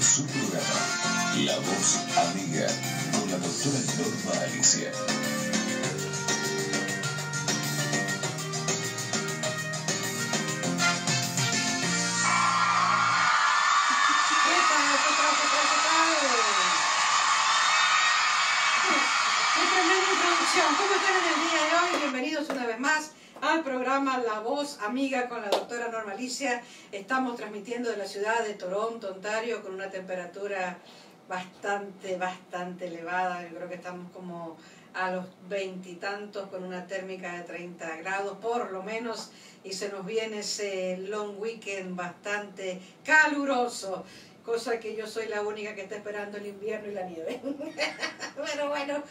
su programa La Voz Amiga con la doctora Norma Alicia. Al programa La Voz Amiga con la doctora Norma Alicia. Estamos transmitiendo de la ciudad de Toronto, Ontario, con una temperatura bastante, bastante elevada. Yo creo que estamos como a los veintitantos con una térmica de 30 grados por lo menos y se nos viene ese long weekend bastante caluroso cosa que yo soy la única que está esperando el invierno y la nieve. Pero bueno,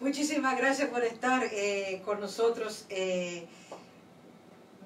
muchísimas gracias por estar eh, con nosotros. eh,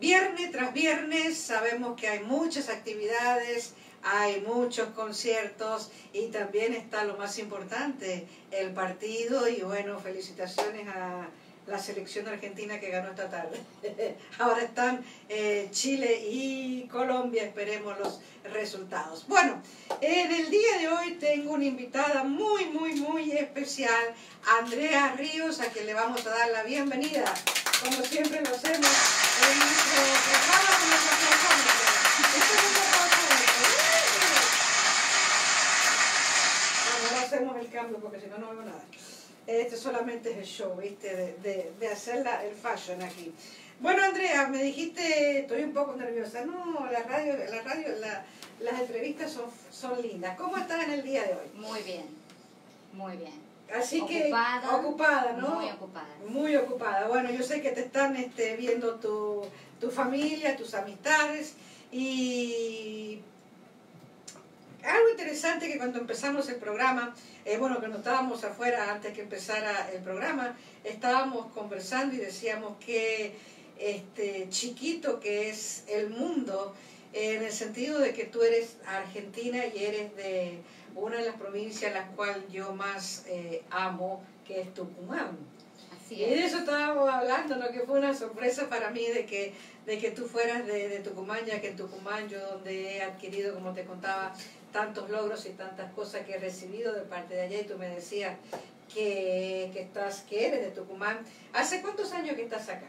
viernes tras viernes sabemos que hay muchas actividades, hay muchos conciertos y también está lo más importante, el partido y bueno, felicitaciones a la selección argentina que ganó esta tarde. Ahora están eh, Chile y Colombia, esperemos los resultados. Bueno, en el día de hoy tengo una invitada muy, muy, muy especial, Andrea Ríos, a quien le vamos a dar la bienvenida, como siempre lo hacemos en nuestro programa nuestra plataforma. Esto es un Bueno, ahora hacemos el cambio porque si no, no veo nada. Este solamente es el show, ¿viste? De, de, de hacer la- el fashion aquí. Bueno, Andrea, me dijiste, estoy un poco nerviosa. No, la radio, la radio, la- las entrevistas son, son lindas. ¿Cómo estás en el día de hoy? Muy bien, muy bien. Así Ocupada, que ocupada, ¿no? Muy ocupada. Muy ocupada. Bueno, yo sé que te están este, viendo tu, tu familia, tus amistades y algo interesante que cuando empezamos el programa, eh, bueno, cuando estábamos afuera antes que empezara el programa, estábamos conversando y decíamos que este chiquito que es el mundo, eh, en el sentido de que tú eres argentina y eres de una de las provincias las cuales yo más eh, amo, que es Tucumán. Así Y de es. eso estábamos hablando, ¿no? que fue una sorpresa para mí de que, de que tú fueras de, de Tucumán, ya que en Tucumán yo donde he adquirido, como te contaba, tantos logros y tantas cosas que he recibido de parte de allá y tú me decías que, que, estás, que eres de Tucumán. ¿Hace cuántos años que estás acá?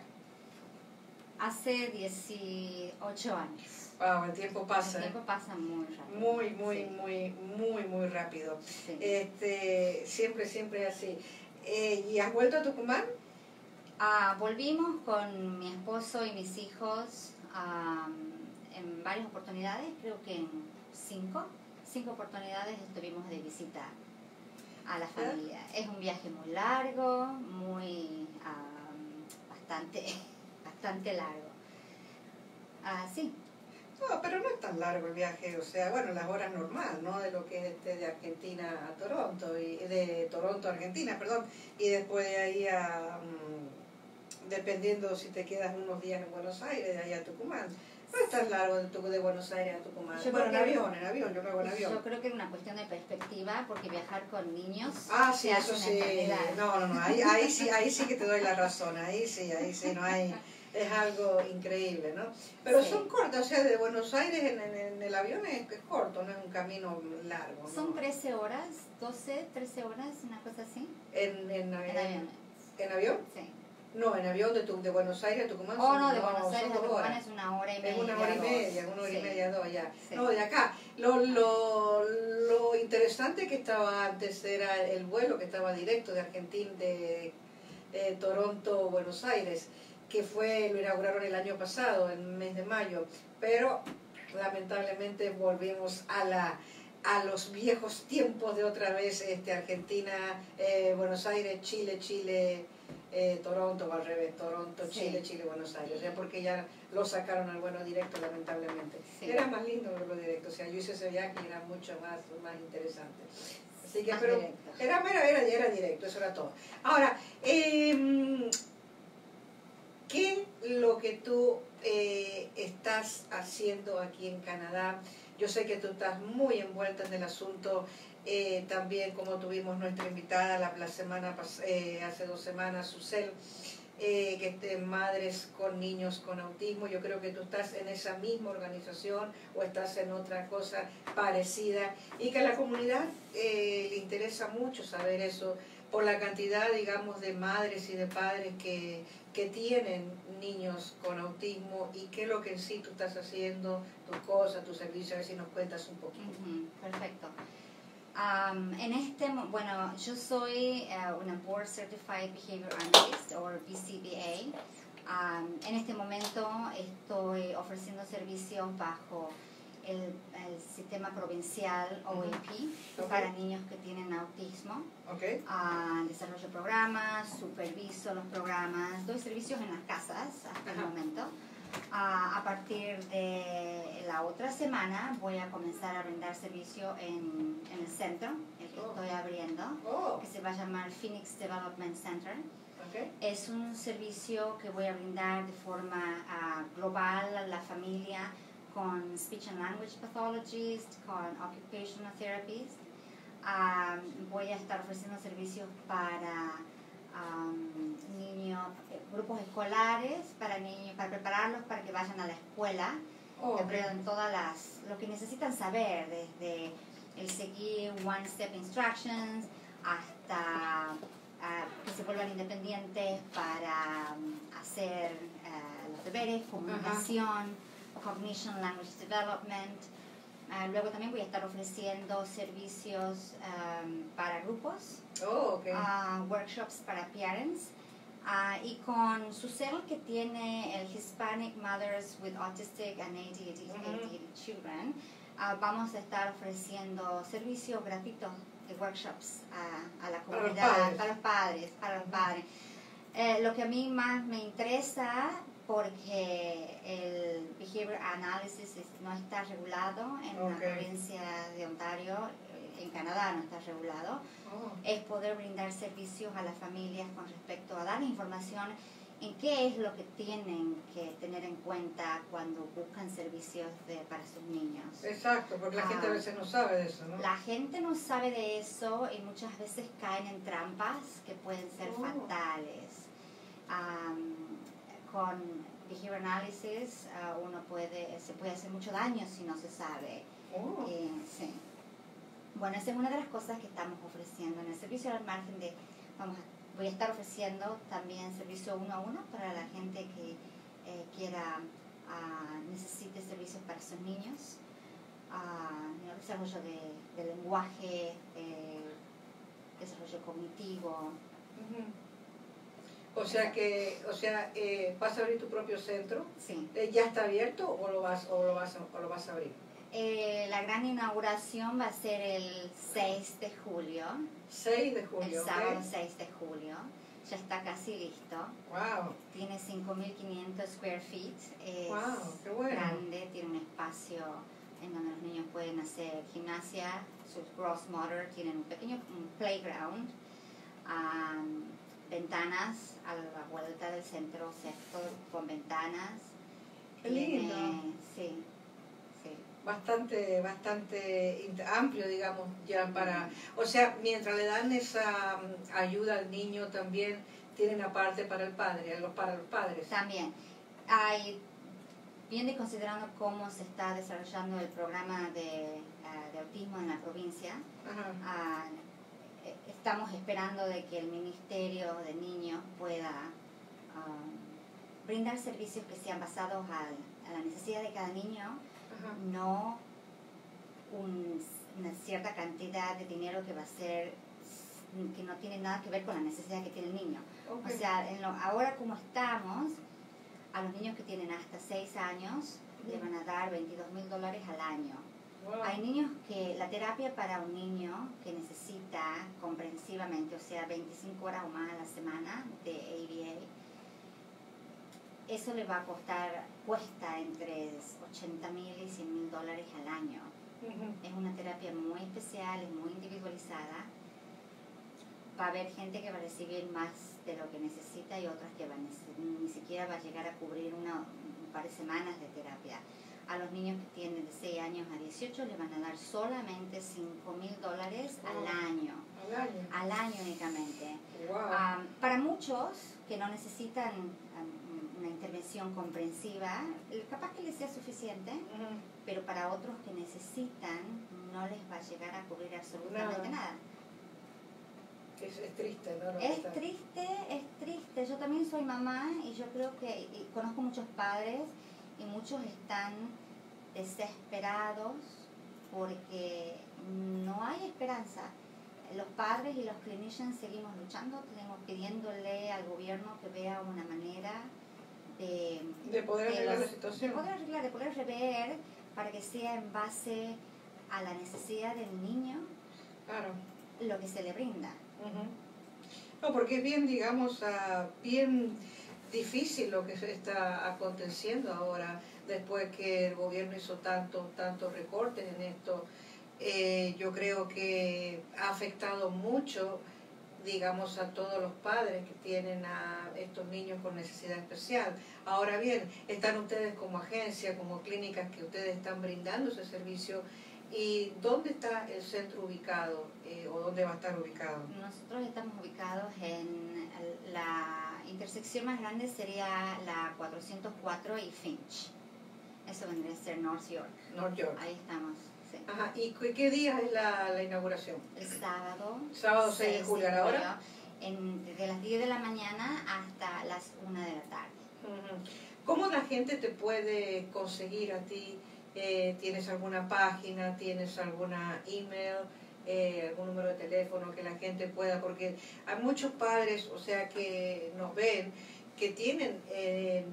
Hace 18 años. Wow, el tiempo pasa. El ¿eh? tiempo pasa muy rápido. Muy, muy, Sí, muy, muy, muy rápido. sí. Este, siempre, siempre así. Eh, ¿Y has vuelto a Tucumán? Ah, volvimos con mi esposo y mis hijos ah, en varias oportunidades, creo que en cinco, cinco oportunidades estuvimos de visita a la familia. Es un viaje muy largo, muy ah, bastante, bastante largo. Ah, sí, No, pero no es tan largo el viaje, o sea, bueno, las horas normal, ¿no? De lo que es este de Argentina a Toronto, y de Toronto a Argentina, perdón, y después de ahí a, mm, dependiendo si te quedas unos días en Buenos Aires, de ahí a Tucumán. No es tan largo de, Buenos Aires a Tucumán. Yo bueno, en avión, en avión, yo me hago en avión. Yo creo que es una cuestión de perspectiva, porque viajar con niños Ah, sí, eso sí. enfermedad. No, no, no, ahí, ahí sí, ahí sí que te doy la razón, ahí sí, ahí sí, no hay, es algo increíble, ¿no? Pero Sí. son cortas, o sea, de Buenos Aires en, en- en el avión es, es corto, no es un camino largo, ¿no? Son 13 horas, 12, 13 horas, una cosa así, En, en, en en- avión. ¿En avión? Sí. No, en avión de, tu, de Buenos Aires a Tucumán. Oh, no, de Buenos son Aires a Tucumán horas. es una hora y media. Es una hora y dos. media, una hora y media, dos ya. Sí. No, de acá. Lo, lo, lo interesante que estaba antes era el vuelo que estaba directo de Argentina, de eh, Toronto, Buenos Aires, que fue, lo inauguraron el año pasado, en el mes de mayo, pero lamentablemente volvimos a la a los viejos tiempos de otra vez este Argentina, eh, Buenos Aires, Chile, Chile, eh, Toronto o al revés, Toronto, Sí. Chile, Chile, Buenos Aires, ya porque ya lo sacaron al vuelo directo lamentablemente. Sí. Era más lindo verlo directo, o sea, yo hice ese viaje y era mucho más, más interesante. Así que, Más pero directo. era, era, era, era directo, eso era todo. Ahora, eh, ¿qué lo que tú eh, estás haciendo aquí en Canadá? Yo sé que tú estás muy envuelta en el asunto, eh, también como tuvimos nuestra invitada la, la semana eh, hace dos semanas, Susel, eh, que estén madres con niños con autismo. Yo creo que tú estás en esa misma organización o estás en otra cosa parecida y que a la comunidad eh, le interesa mucho saber eso por la cantidad, digamos, de madres y de padres que, que tienen niños con autismo y qué es lo que en sí tú estás haciendo, tus cosas, tus servicios, a ver si nos cuentas un poquito. Perfecto. Am, en este, bueno, yo soy eh, una Board Certified Behavior Analyst o BCBA. Am, en este momento estoy ofreciendo servicios bajo el, el sistema provincial OAP Ok. para niños que tienen autismo. ¿Ok? Ah, desarrollo programas, superviso los programas, doy servicios en las casas hasta el momento. Ah, a partir de la otra semana voy a comenzar a brindar servicio en, en el centro, el que Oh. estoy abriendo, Oh, que se va a llamar Phoenix Development Center. Es un servicio que voy a brindar de forma ah, global a la familia con speech and language pathologist, con occupational therapist. Ah, voy a estar ofreciendo servicios para am, niños, eh, grupos escolares, para niños, para prepararlos para que vayan a la escuela, Oh, que aprendan todas las, lo que necesitan saber, desde el seguir one step instructions hasta ah, que se vuelvan independientes para hacer ah, los deberes, comunicación, cognition, language development. Ah, luego también voy a estar ofreciendo servicios para grupos Oh, ok. ah, workshops para parents ah, y con su cel que tiene el Hispanic Mothers with Autistic and ADHD, Ujú. ADHD Children, vamos a estar ofreciendo servicios gratuitos de workshops a, la Para los comunidad, padres. para los padres, para los padres. Eh, lo que a mí más me interesa porque el behavior analysis no está regulado en Ok. la provincia de Ontario, eh, en Canadá no está regulado Oh, es poder brindar servicios a las familias con respecto a dar información en qué es lo que tienen que tener en cuenta cuando buscan servicios de, para sus niños. Exacto, porque la gente a Ah. veces no sabe de eso, ¿no? La gente no sabe de eso y muchas veces caen en trampas que pueden ser Oh. fatales. Am, con behavior analysis ah, uno puede, se puede hacer mucho daño si no se sabe. Oh, Eh, sí. Bueno, esa es una de las cosas que estamos ofreciendo en el servicio al margen de, vamos a, voy a estar ofreciendo también servicio uno a uno para la gente que eh, quiera, ah, necesite servicios para sus niños, ¿no? desarrollo de, de lenguaje, eh, desarrollo cognitivo. O sea que, o sea, eh, ¿vas a abrir tu propio centro? Sí. Eh, ¿Ya está abierto o lo vas, o lo vas, a, o lo vas a abrir? Eh, la gran inauguración va a ser el 6 de julio, 6 de el julio, sábado ¿ok? 6 de julio. Ya está casi listo. Wow, Tiene 5.500 square feet. Es wow, qué bueno. grande, tiene un espacio en donde los niños pueden hacer gimnasia, sus gross motor, tienen un pequeño un playground, ventanas a la vuelta del centro, o sea, todo con ventanas. Qué Tiene- lindo. Sí, sí. Bastante, bastante amplio, digamos, ya para... O sea, mientras le dan esa mm, ayuda al niño, también tienen aparte para el padre, los, para los padres. También hay, viene considerando cómo se está desarrollando el programa de, ah, de autismo en la provincia. Ajá. Ah, eh, estamos esperando de que el Ministerio de Niños pueda ah, brindar servicios que sean basados al- a la necesidad de cada niño, Ajá. no un- una cierta cantidad de dinero que va a ser que no tiene nada que ver con la necesidad que tiene el niño. O sea, en lo- ahora como estamos, a los niños que tienen hasta 6 años le van a dar 22 mil dólares al año. Wow. Hay niños que la terapia para un niño que necesita comprensivamente, o sea, 25 horas o más a la semana de ABA, eso le va a costar, cuesta entre 80 mil y 100 mil dólares al año. Ujú. Es una terapia muy especial, es muy individualizada. Va a haber gente que va a recibir más de lo que necesita y otras que van ni siquiera va a llegar a cubrir una, un par de semanas de terapia. A los niños que tienen de 6 años a 18 le van a dar solamente 5 mil dólares al año. Al año. al año únicamente. Wow. Para muchos que no necesitan una intervención comprensiva, capaz que les sea suficiente, pero para otros que necesitan no les va a llegar a cubrir absolutamente Nada. nada. Es, es triste, ¿no? Es está- triste, es triste. Yo también soy mamá y yo creo que y conozco muchos padres y muchos están desesperados porque no hay esperanza. Los padres y los clinicians seguimos luchando, seguimos pidiéndole al gobierno que vea una manera de, De poder de arreglar la situación. de poder arreglar, de poder rever para que sea en base a la necesidad del niño Claro. lo que se le brinda. No, porque es bien, digamos, ah, bien difícil lo que se está aconteciendo ahora, después que el gobierno hizo tantos tantos recortes en esto. Eh, yo creo que ha afectado mucho, digamos, a todos los padres que tienen a estos niños con necesidad especial. Ahora bien, están ustedes como agencia, como clínicas que ustedes están brindando ese servicio. ¿Y dónde está el centro ubicado eh, o dónde va a estar ubicado? Nosotros estamos ubicados en la intersección más grande sería la 404 y Finch. Eso vendría a ser North York. North York. Ahí estamos. sí. Ajá, ¿y qué, qué día es la, la inauguración? El sábado. Sábado 6 de julio, ¿a hora? En, desde las 10 de la mañana hasta las 1 de la tarde. ¿Cómo la gente te puede conseguir a ti? Eh, ¿Tienes alguna página? ¿Tienes alguna email? Eh, ¿Algún número de teléfono que la gente pueda? Porque hay muchos padres, o sea, que nos ven, que tienen, eh,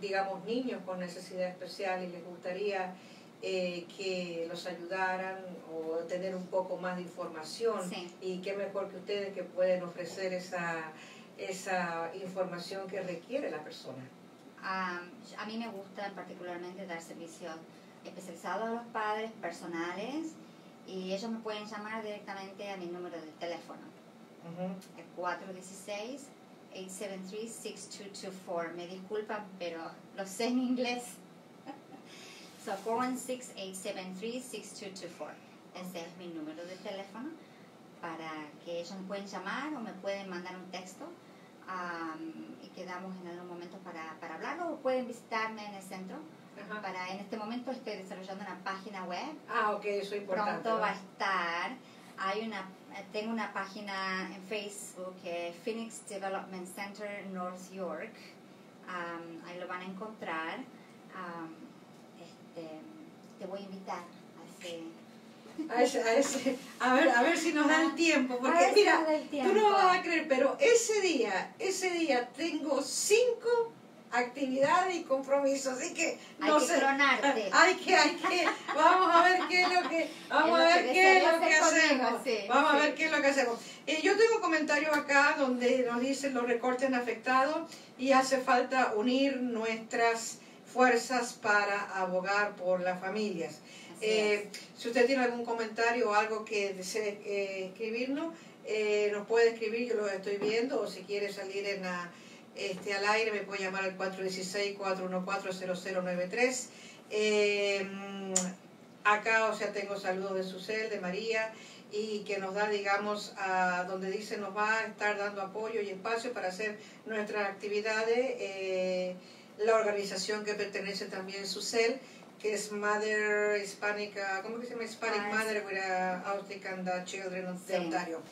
digamos, niños con necesidad especial y les gustaría eh, que los ayudaran o tener un poco más de información. Sí. Y qué mejor que ustedes que pueden ofrecer esa, esa información que requiere la persona. Ah, a mí me gusta particularmente dar servicios especializados a los padres, personales, y ellos me pueden llamar directamente a mi número de teléfono, Ujú. el 416-873-6224. Me disculpan, pero lo sé en inglés. So 416-873-6224. Ese es mi número de teléfono para que ellos me pueden llamar o me pueden mandar un texto am, y quedamos en algún momento para, para hablarlo o pueden visitarme en el centro. Ajá. Para, en este momento estoy desarrollando una página web. Ah, ok, eso es importante. Pronto ¿no? va a estar. Hay una, tengo una página en Facebook, eh, Phoenix Development Center North York. Am, ahí lo van a encontrar. Este, te voy a invitar a ese A, ese, a, ese- a ver, a ver si nos da el tiempo. A Porque si mira, tú tiempo. no vas a creer, pero ese día, ese día tengo cinco actividades y compromisos, así que Hay no que sé. clonarte. Hay que, hay que, vamos a ver qué es lo que, vamos Es a ver que qué es lo que hacemos. conmigo, sí, vamos a ver qué es lo que hacemos. Eh, yo tengo comentarios acá donde nos dicen los recortes han afectado y hace falta unir nuestras fuerzas para abogar por las familias. Eh, si usted tiene algún comentario o algo que desee eh, escribirnos, eh, nos puede escribir, yo lo estoy viendo, o si quiere salir en la, este, al aire me puede llamar al 416-414-0093. Eh, acá, o sea, tengo saludos de Susel, de María, y que nos da, digamos, a donde dice nos va a estar dando apoyo y espacio para hacer nuestras actividades. eh, la organización que pertenece también Susel, que es Mother Hispanic, uh, ¿cómo que se llama? Hispanic Ah, Mother with uh, Children Sí. de Ontario.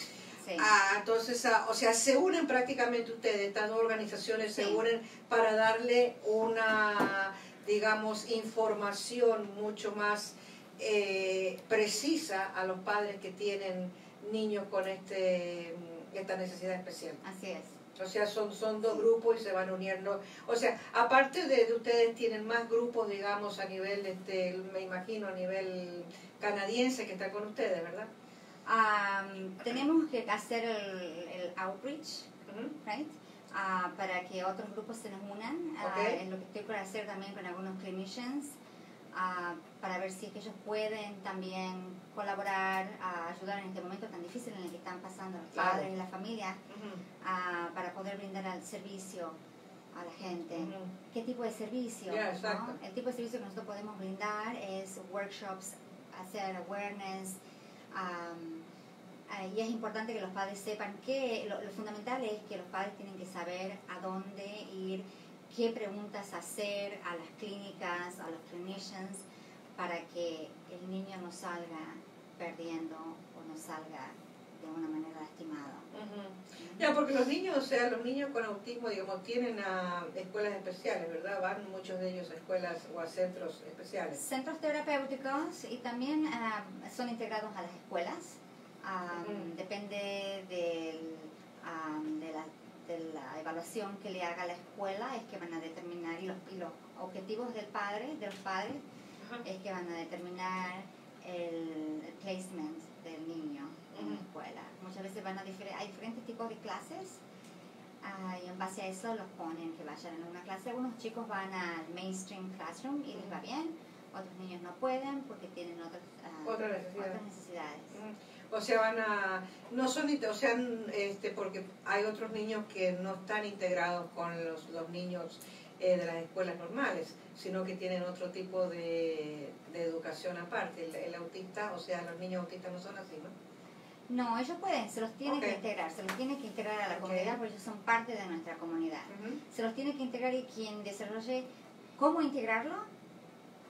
Sí. Ah, entonces, ah, o sea, se unen prácticamente ustedes, estas dos organizaciones se unen para darle una, digamos, información mucho más eh, precisa a los padres que tienen niños con este esta necesidad especial. Así es. O sea, son, son dos grupos y se van uniendo. O sea, aparte de, de ustedes, tienen más grupos, digamos, a nivel, este, me imagino, a nivel canadiense que están con ustedes, ¿verdad? Am, tenemos que hacer el, el outreach, Ujú. right? Ah, para que otros grupos se nos unan. Ah, Ok. es lo que estoy por hacer también con algunos clinicians. ah, para ver si es que ellos pueden también colaborar, ayudar en este momento tan difícil en el que están pasando los Claro. padres y las familias, ah, para poder brindar el servicio a la gente. ¿Qué tipo de servicio? Ya, no? El tipo de servicio que nosotros podemos brindar es workshops, hacer awareness, um, Ah, y es importante que los padres sepan que lo, lo fundamental es que los padres tienen que saber a dónde ir, qué preguntas hacer a las clínicas, a los clinicians, para que el niño no salga perdiendo o no salga de una manera lastimado. Ujú. Ya, porque los niños, o sea, los niños con autismo, digamos, tienen a escuelas especiales, ¿verdad? Van muchos de ellos a escuelas o a centros especiales. Centros terapéuticos y también ah, son integrados a las escuelas. Ujú. Depende del, ah, de, la, de la evaluación que le haga la escuela, es que van a determinar, y los, y los objetivos del padre, de los padres, Ajá. es que van a determinar el, el placement del niño en la escuela. Muchas veces van a difer- hay diferentes tipos de clases ah, y en base a eso los ponen que vayan en una clase. Algunos chicos van al mainstream classroom y les va bien, otros niños no pueden porque tienen Otra necesidad. otras necesidades. Mm. O sea, van a, no son, o sea, este, porque hay otros niños que no están integrados con los, los niños eh, de las escuelas normales, sino que tienen otro tipo de, de educación aparte. El, el autista, o sea, los niños autistas no son así, ¿no? No, ellos pueden, se los tienen que integrar, se los tienen que integrar a la comunidad porque ellos son parte de nuestra comunidad. Se los tiene que integrar y quien desarrolle cómo integrarlo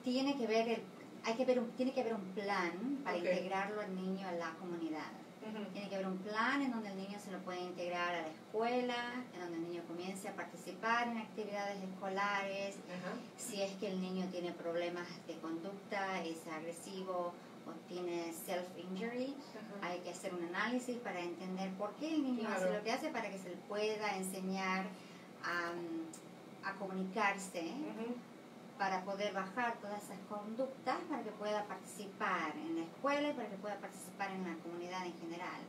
tiene que ver el, hay que ver un, tiene que haber un plan para integrarlo al niño a la comunidad. Tiene que haber un plan en donde el niño se lo puede integrar a la escuela en donde el niño comience a participar en actividades escolares. Si es que el niño tiene problemas de conducta es agresivo o tiene self injury Ajá. hay que hacer un análisis para entender por qué el niño hace lo que hace para que se le pueda enseñar a, a comunicarse. Para poder bajar todas esas conductas para que pueda participar en la escuela y para que pueda participar en la comunidad en general.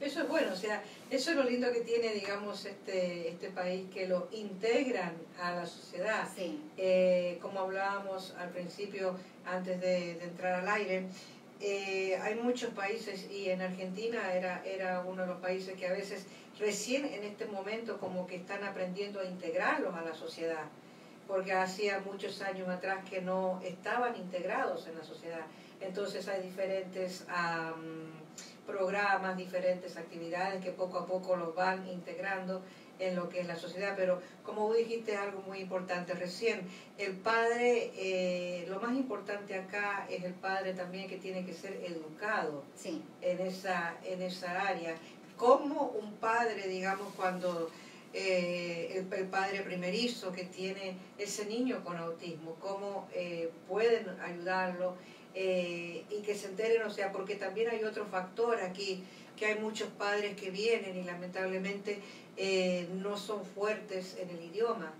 Eso es bueno, o sea, eso es lo lindo que tiene, digamos, este, este país, que lo integran a la sociedad. Sí, Eh, como hablábamos al principio, antes de, de entrar al aire, eh, hay muchos países y en Argentina era, era uno de los países que a veces recién en este momento como que están aprendiendo a integrarlos a la sociedad, porque hacía muchos años atrás que no estaban integrados en la sociedad. Entonces hay diferentes am, programas, diferentes actividades que poco a poco los van integrando en lo que es la sociedad, pero como vos dijiste algo muy importante recién, el padre, eh, lo más importante acá es el padre también que tiene que ser educado sí, en esa, en esa área. Como un padre, digamos, cuando eh, el, el padre primerizo que tiene ese niño con autismo, cómo eh, pueden ayudarlo eh, y que se enteren, o sea, porque también hay otro factor aquí, que hay muchos padres que vienen y lamentablemente eh, no son fuertes en el idioma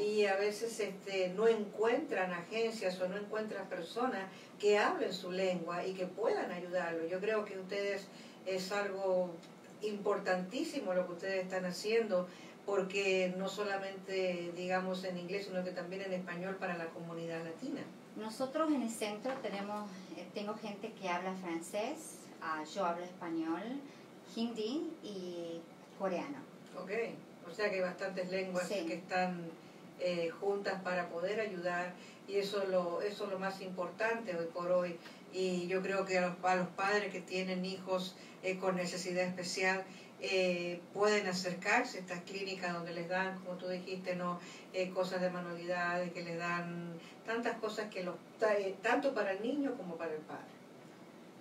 y a veces este, no encuentran agencias o no encuentran personas que hablen su lengua y que puedan ayudarlo. Yo creo que ustedes es algo importantísimo lo que ustedes están haciendo porque no solamente digamos en inglés sino que también en español para la comunidad latina. Nosotros en el centro tenemos, eh, tengo gente que habla francés, ah, yo hablo español, hindi y coreano. Ok, o sea que hay bastantes lenguas Sí. que están eh, juntas para poder ayudar y eso es, lo, eso es lo más importante hoy por hoy. Y yo creo que a los, a los padres que tienen hijos eh, con necesidad especial eh, pueden acercarse a estas clínicas donde les dan, como tú dijiste, no Eh, cosas de manualidades, que les dan tantas cosas que los, eh, tanto para el niño como para el padre.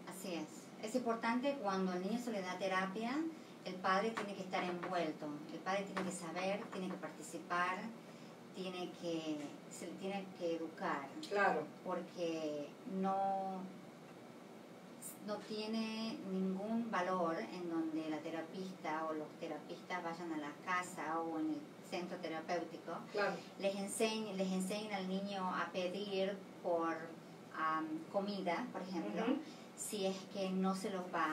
Así es. Es importante cuando al niño se le da terapia, el padre tiene que estar envuelto. El padre tiene que saber, tiene que participar, tiene que, se le tiene que educar, Claro, porque no, no tiene ningún valor en donde la terapista o los terapistas vayan a la casa o en el centro terapéutico claro. les enseñen, les enseñen al niño a pedir por am, comida, por ejemplo, si es que no se los va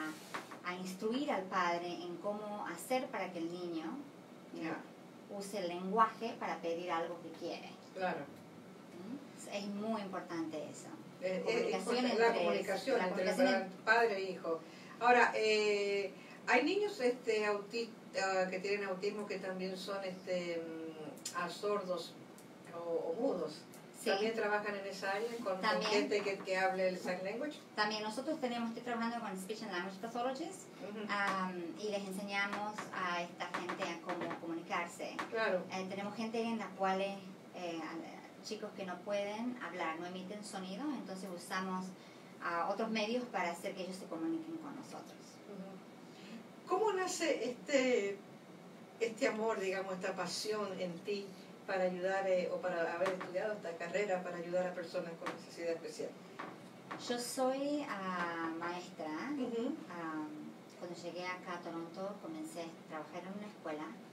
a instruir al padre en cómo hacer para que el niño know, use el lenguaje para pedir algo que quiere. Claro. Es muy importante eso. Eh, Comunicación importa- la entre- comunicación la entre comunicación el padre e hijo. Ahora, eh, hay niños este, auti- ah, que tienen autismo que también son este, mm, ah, sordos o, o mudos. Sí. ¿También trabajan en esa área con, También. gente que, que hable el sign language? También nosotros tenemos, estoy trabajando con Speech and Language Pathologists Ujú. am, y les enseñamos a esta gente a cómo comunicarse. Claro. Eh, tenemos gente en la cual eh, a- chicos que no pueden hablar, no emiten sonido, entonces usamos a otros medios para hacer que ellos se comuniquen con nosotros. ¿Cómo nace este, este amor, digamos, esta pasión en ti para ayudar eh, o para haber estudiado esta carrera para ayudar a personas con necesidad especial? Yo soy ah, maestra. Ujú. Am, cuando llegué acá a Toronto comencé a trabajar en una escuela Ah.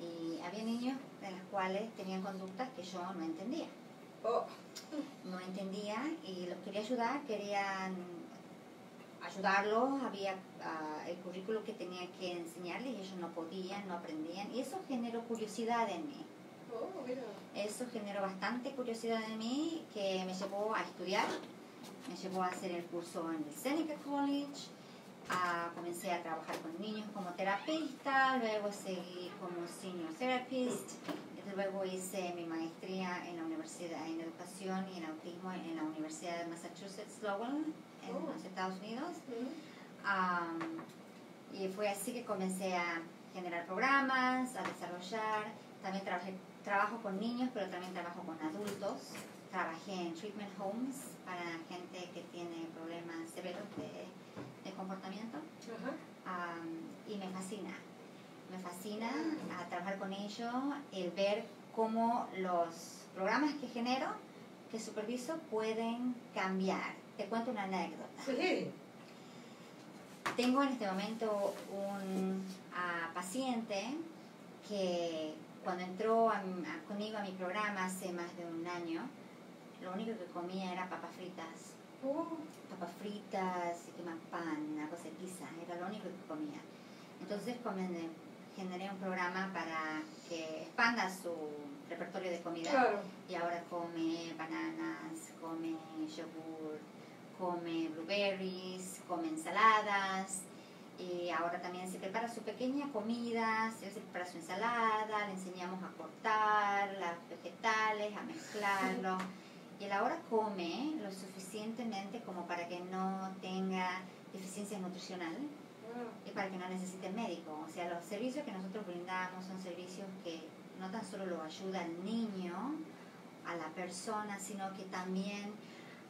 Y había niños de los cuales tenían conductas que yo no entendía. Oh, No entendía y los quería ayudar, querían ayudarlos, había ah, el currículo que tenía que enseñarles y ellos no podían, no aprendían y eso generó curiosidad en mí. oh, mira. Eso generó bastante curiosidad en mí que me llevó a estudiar, me llevó a hacer el curso en el Seneca College, ah, comencé a trabajar con niños como terapista, luego seguí como senior therapist, luego hice mi maestría en la universidad en educación y en autismo en la Universidad de Massachusetts Lowell en Oh. los Estados Unidos. Ujú. Am, y fue así que comencé a generar programas, a desarrollar. También trabajé, trabajo con niños, pero también trabajo con adultos. Trabajé en treatment homes para gente que tiene problemas severos de, comportamiento. Am, y me fascina. Me fascina a trabajar con ellos, el ver cómo los programas que genero, que superviso, pueden cambiar. Te cuento una anécdota. Sí. Tengo en este momento un paciente que cuando entró a a- conmigo a mi programa hace más de un año, lo único que comía era papas fritas. Oh, Papas fritas, y más pan, algo de pizza, era lo único que comía. Entonces comen- generé un programa para que expanda su repertorio de comida claro. y ahora come bananas, come yogur, come blueberries, come ensaladas y ahora también se prepara su pequeña comida, se prepara su ensalada, le enseñamos a cortar los vegetales, a mezclarlo y él ahora come lo suficientemente como para que no tenga deficiencia nutricional Ah, y para que no necesite médico. O sea, los servicios que nosotros brindamos son servicios que no tan solo lo ayuda al niño, a la persona, sino que también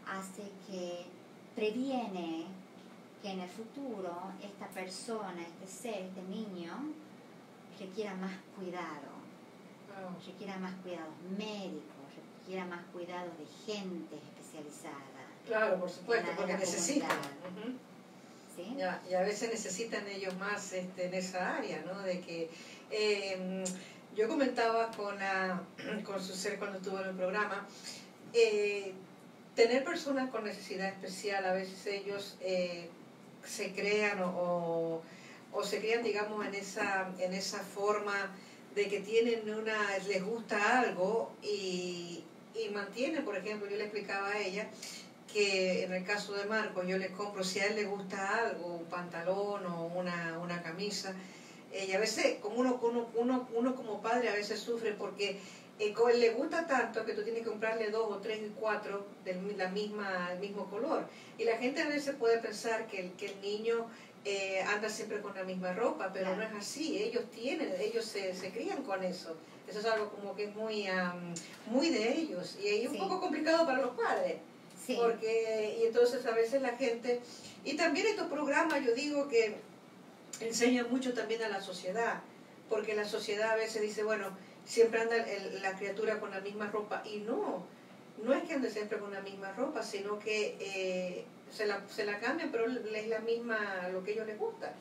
hace que previene que en el futuro esta persona, este ser, este niño, requiera más cuidado, ah. requiera más cuidados médicos, requiera más cuidados de gente especializada. Claro, por supuesto, porque necesitan. ¿sí? Ya, y a veces necesitan ellos más este, en esa área, ¿no? De que eh, yo comentaba con, la, con su ser cuando estuvo en el programa, eh, tener personas con necesidad especial, a veces ellos eh, se crean o, o, o se crean, digamos, en esa, en esa forma de que tienen una, les gusta algo y, y mantienen, por ejemplo, yo le explicaba a ella, que en el caso de Marco yo le compro, si a él le gusta algo, un pantalón o una, una camisa, eh, y a veces como uno, uno, uno, uno como padre a veces sufre porque eh, le gusta tanto que tú tienes que comprarle dos o tres y cuatro del la misma, el mismo color. Y la gente a veces puede pensar que el, que el niño eh, anda siempre con la misma ropa, pero Claro. no es así, ellos tienen, ellos se, se crían con eso. Eso es algo como que es muy, muy de ellos y es un poco complicado para los padres. Sí. Porque, y entonces a veces la gente, y también estos programas yo digo que enseñan mucho también a la sociedad, porque la sociedad a veces dice, bueno, siempre anda el- la criatura con la misma ropa, y no, no es que ande siempre con la misma ropa, sino que eh, se, la, se la cambian, pero es la misma, lo que a ellos les gusta.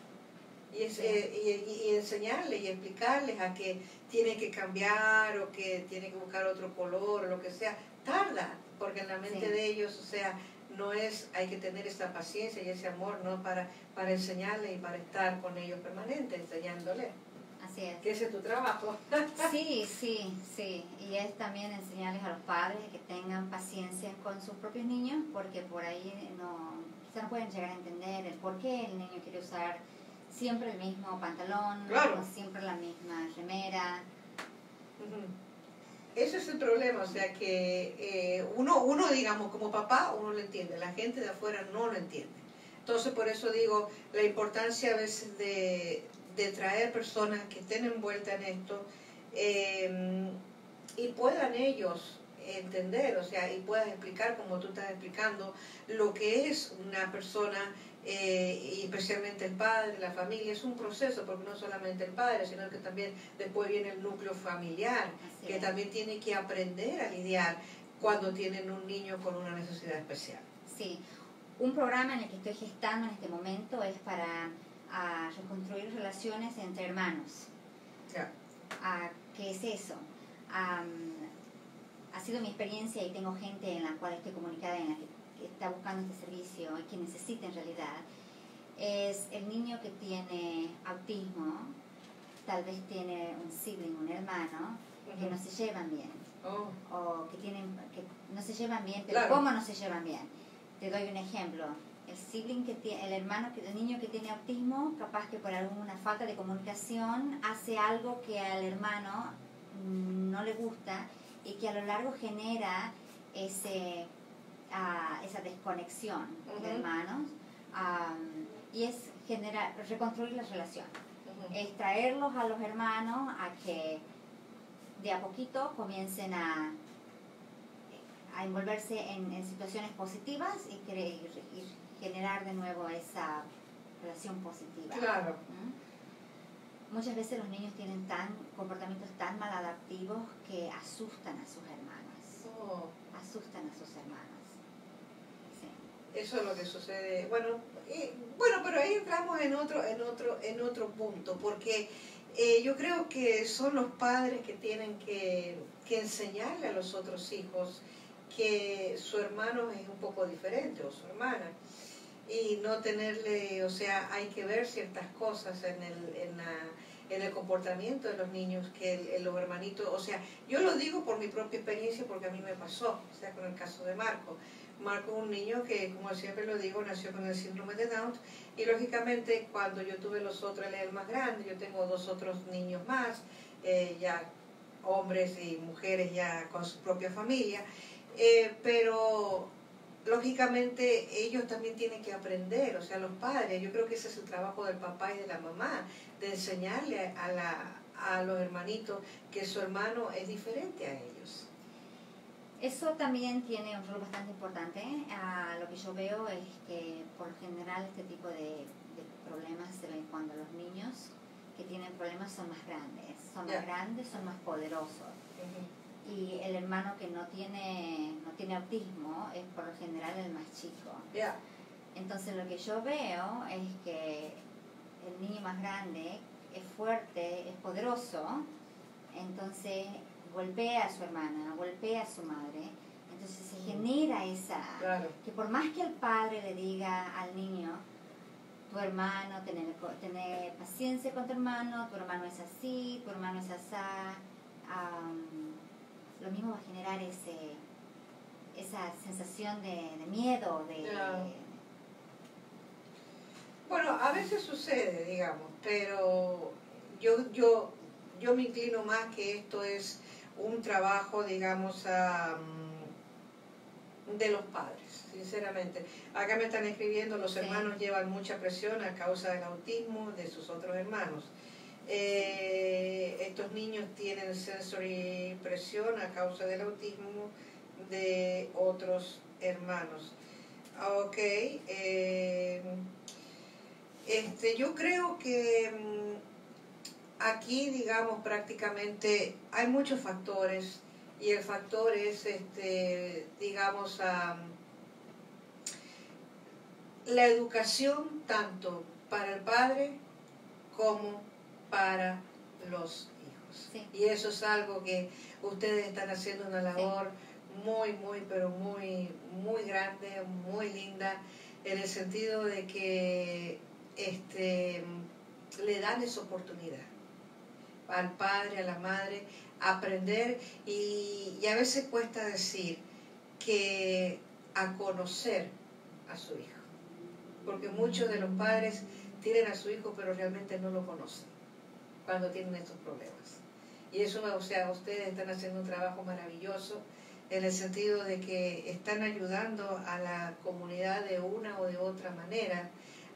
Y, es, Sí. eh, y enseñarles y explicarles a que tienen que cambiar o que tienen que buscar otro color o lo que sea, tarda, porque en la mente Sí. de ellos, o sea, no es, hay que tener esa paciencia y ese amor, ¿no? Para, para enseñarles y para estar con ellos permanente, enseñándoles. Así es. Que ese es tu trabajo. Sí, sí, sí. Y es también enseñarles a los padres que tengan paciencia con sus propios niños, porque por ahí no, quizá no pueden llegar a entender el por qué el niño quiere usar siempre el mismo pantalón, Claro. siempre la misma remera. Ese es el problema, o sea que eh, uno, uno, digamos, como papá, uno lo entiende, la gente de afuera no lo entiende. Entonces, por eso digo, la importancia a veces de, de traer personas que estén envueltas en esto eh, y puedan ellos entender, o sea, y puedas explicar, como tú estás explicando, lo que es una persona, eh, y especialmente el padre, la familia, es un proceso, porque no solamente el padre, sino que también después viene el núcleo familiar, que también tiene que aprender a lidiar cuando tienen un niño con una necesidad especial. Sí, un programa en el que estoy gestando en este momento es para reconstruir relaciones entre hermanos. ¿Qué es eso? ha sido mi experiencia y tengo gente en la cual estoy comunicada, en la que, está buscando este servicio y que necesita en realidad, es el niño que tiene autismo, tal vez tiene un sibling, un hermano, que no se llevan bien. Oh. O que tienen, que no se llevan bien, pero ¿cómo no se llevan bien? Te doy un ejemplo. El sibling que tiene, el hermano, el niño que tiene autismo, capaz que por alguna falta de comunicación hace algo que al hermano no le gusta y que a lo largo genera ese, uh, esa desconexión de hermanos y es generar, reconstruir la relación. Es traerlos a los hermanos a que de a poquito comiencen a, a envolverse en, en situaciones positivas y, y, generar de nuevo esa relación positiva. Claro. Muchas veces los niños tienen tan comportamientos tan maladaptivos que asustan a sus hermanas. Oh. Asustan a sus hermanas. Eso es lo que sucede. Bueno, bueno, pero ahí entramos en otro, en otro, en otro punto, porque eh, yo creo que son los padres que tienen que, que enseñarle a los otros hijos que su hermano es un poco diferente o su hermana y no tenerle, o sea, hay que ver ciertas cosas en el, en, en el comportamiento de los niños que el, los hermanitos, o sea, yo lo digo por mi propia experiencia porque a mí me pasó, o sea, con el caso de Marco. Marco es un niño que, como siempre lo digo, nació con el síndrome de Down. Y lógicamente cuando yo tuve los otros, él el más grande, yo tengo dos otros niños más, eh, ya hombres y mujeres ya con su propia familia, eh, pero lógicamente ellos también tienen que aprender, o sea, los padres, yo creo que ese es el trabajo del papá y de la mamá, de enseñarle a, la, a los hermanitos que su hermano es diferente a ellos. Eso también tiene un rol bastante importante. Ah, lo que yo veo es que por lo general este tipo de, problemas se ven cuando los niños que tienen problemas son más grandes, son más grandes, son más poderosos y el hermano que no tiene, no tiene autismo es por lo general el más chico. Entonces lo que yo veo es que el niño más grande es fuerte, es poderoso, entonces golpea a su hermana, golpea a su madre, entonces se genera esa, que por más que el padre le diga al niño, tu hermano, tener, tener paciencia con tu hermano, tu hermano es así, tu hermano es así, lo mismo va a generar ese, esa sensación de, miedo, de, Bueno, a veces sucede, digamos, pero yo, yo, yo me inclino más que esto es un trabajo, digamos, de los padres, sinceramente. Acá me están escribiendo, los hermanos llevan mucha presión a causa del autismo de sus otros hermanos. Eh, estos niños tienen sensory presión a causa del autismo de otros hermanos. Ok, eh, este, yo creo que mm, aquí, digamos, prácticamente hay muchos factores y el factor es, este, digamos, la educación tanto para el padre como para los hijos. Y eso es algo que ustedes están haciendo una labor muy, muy, pero muy, muy grande, muy linda, en el sentido de que este, le dan esa oportunidad al padre, a la madre, aprender y, y a veces cuesta decir que a conocer a su hijo, porque muchos de los padres tienen a su hijo pero realmente no lo conocen cuando tienen estos problemas. Y eso, o sea, ustedes están haciendo un trabajo maravilloso en el sentido de que están ayudando a la comunidad de una o de otra manera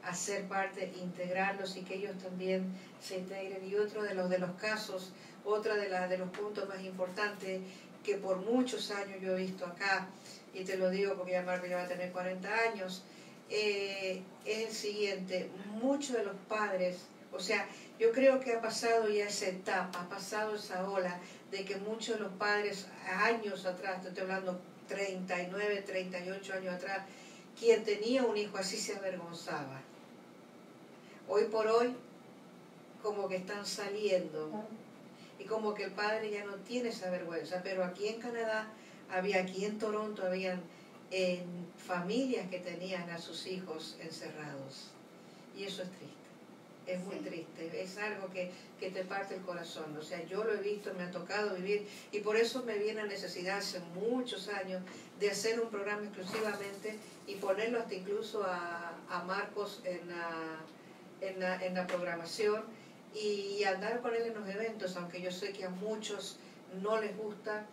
a ser parte, integrarlos y que ellos también se integren. Y otro de los, de los casos, otra de, la, de los puntos más importantes que por muchos años yo he visto acá, y te lo digo porque ya ya va a tener 40 años, eh, es el siguiente, muchos de los padres, o sea, yo creo que ha pasado ya esa etapa, ha pasado esa ola de que muchos de los padres años atrás, estoy hablando 39, 38 años atrás, quien tenía un hijo así se avergonzaba. Hoy por hoy, como que están saliendo. Y como que el padre ya no tiene esa vergüenza, pero aquí en Canadá había, aquí en Toronto habían en familias que tenían a sus hijos encerrados. Y eso es triste es muy triste, es algo que, que, te parte el corazón. O sea, yo lo he visto, me ha tocado vivir y por eso me viene la necesidad hace muchos años de hacer un programa exclusivamente y ponerlo hasta incluso a, a Marcos en la, en, la, en la programación y, andar con él en los eventos, aunque yo sé que a muchos no les gusta,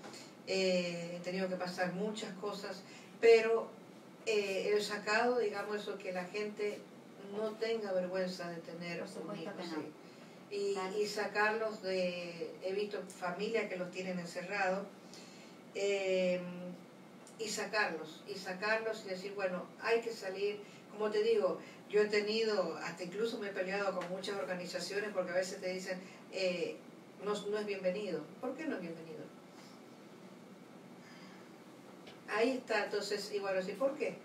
eh, he tenido que pasar muchas cosas, pero eh, he sacado, digamos, eso que la gente no tenga vergüenza de tener un hijo Y, y, sacarlos de, he visto familias que los tienen encerrados, em, y sacarlos, y sacarlos y decir, bueno, hay que salir, como te digo, yo he tenido, hasta incluso me he peleado con muchas organizaciones porque a veces te dicen, eh, no, no es bienvenido. ¿Por qué no es bienvenido? Ahí está, entonces, y bueno, ¿sí por qué?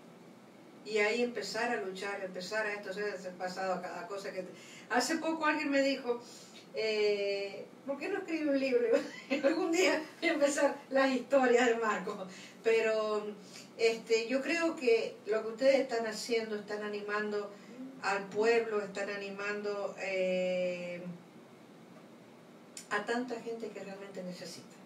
y ahí empezar a luchar, empezar a esto, se ha pasado a cada cosa que... Hace poco alguien me dijo, eh, ¿por qué no escribe un libro? Algún día voy a empezar las historias de Marco, pero este, yo creo que lo que ustedes están haciendo, están animando al pueblo, están animando eh, a tanta gente que realmente necesita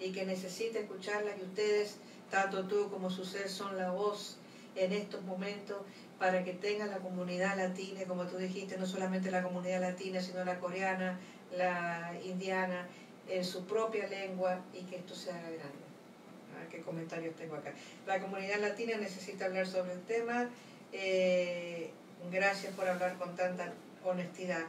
y que necesita escucharlas y ustedes, tanto tú como su ser, son la voz en estos momentos para que tenga la comunidad latina, como tú dijiste, no solamente la comunidad latina, sino la coreana, la indiana, en su propia lengua y que esto se haga grande. ¿Qué comentarios tengo acá? La comunidad latina necesita hablar sobre el tema. Eh, gracias por hablar con tanta honestidad.